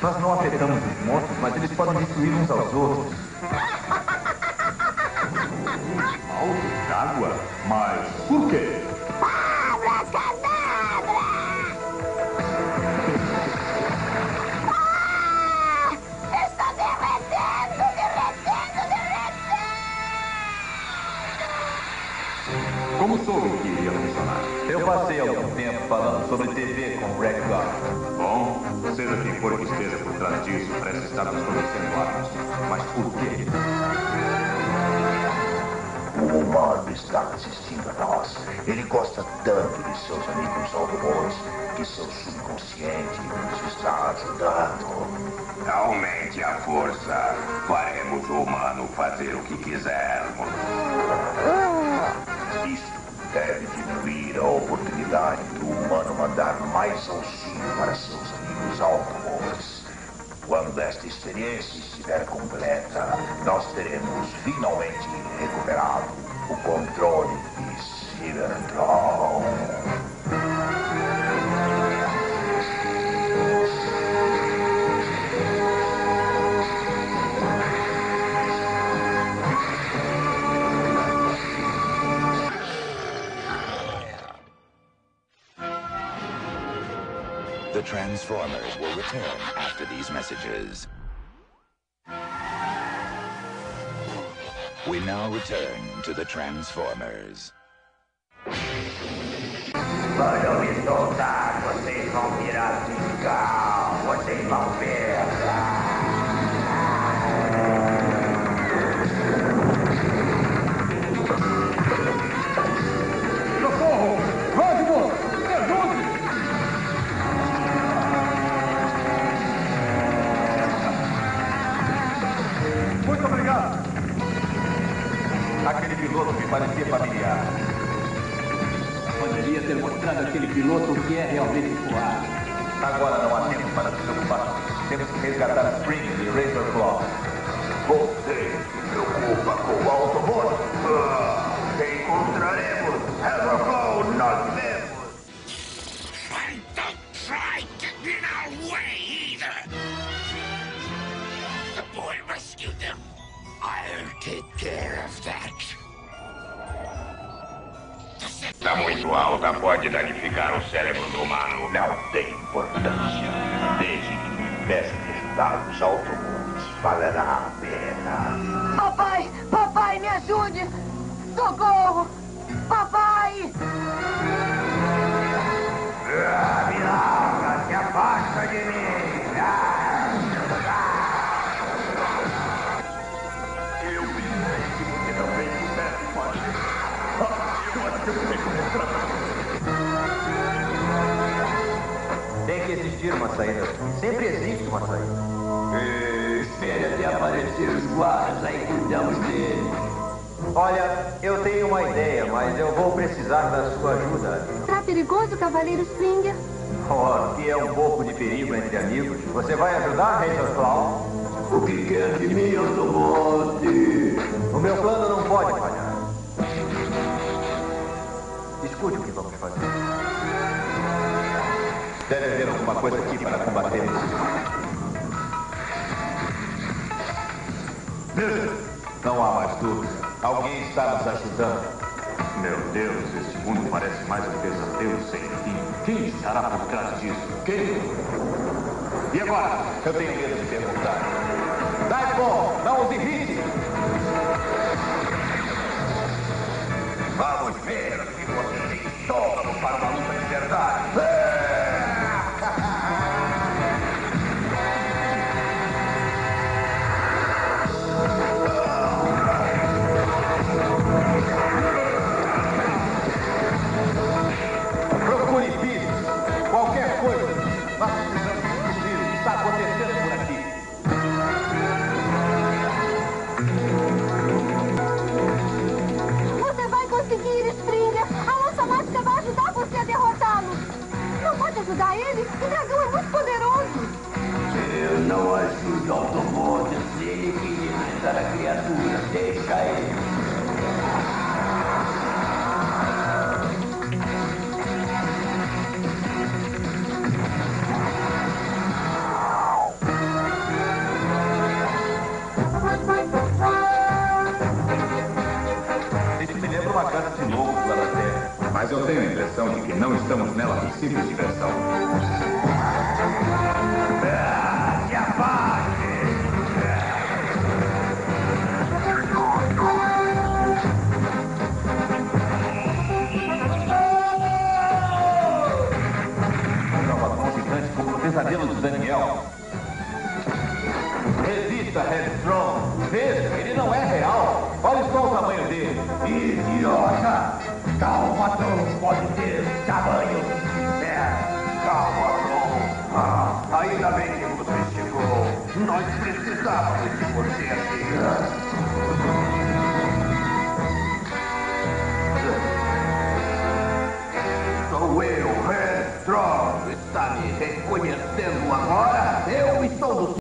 Nós não afetamos os monstros, mas eles podem destruir uns aos outros. Balde d'água? Mas por quê? Abracadabra! Ah! Como soube que iria funcionar? Eu passei algum tempo falando sobre TV com o Greg Garland. Bom, seja quem for que esteja por trás disso, parece estar nos fornecendo armas. Mas por quê? O humano está resistindo a nós. Ele gosta tanto de seus amigos Autobots que seu subconsciente nos está ajudando. Aumente a força. Faremos o humano fazer o que quisermos. Mandar mais auxílio para seus amigos Autobots. Quando esta experiência estiver completa, nós teremos finalmente recuperado o controle Transformers will return after these messages. We now return to the Transformers. Aquele piloto me parecia familiar. Poderia ter mostrado àquele piloto o que é realmente voar. Agora não há tempo para se preocupar. Temos que resgatar Spring e Razor Claw. Você se preocupa com o Autobot? Muito alta, pode danificar o cérebro do humano. Não tem importância. Desde que impeça de ajudar os Autobots, valerá a pena. Papai, papai, me ajude! Socorro! Papai! Existir uma saída. Sempre existe uma saída. Espere até aparecer os guardas, aí cuidamos dele. Olha, eu tenho uma ideia, mas eu vou precisar da sua ajuda. Tá perigoso, Cavaleiro Springer? Oh, que é um pouco de perigo entre amigos. Você vai ajudar, Razor Claw? O que quer de mim? O alguma coisa aqui para combater isso. Não há mais dúvida. Alguém está nos ajudando. Meu Deus, este mundo parece mais um pesadelo sem fim. Quem estará por trás disso? Quem? E agora? Eu tenho medo de perguntar. Daipon, não os irrite! Vamos ver se você tem estômago para uma luta de verdade. ajudar ele? O dragão é muito poderoso. Eu não ajudo o tomou de ser que a criatura. Deixa ele. Mas eu tenho a impressão de que não estamos nela por simples diversão. Ah, se gigante como o pesadelo de Daniel. Resista, Headstrong. Veja, ele não é real. Olha só o tamanho dele. Idiota! O tamanho quiser. Calma. Ah, ainda bem que você chegou. Nós precisávamos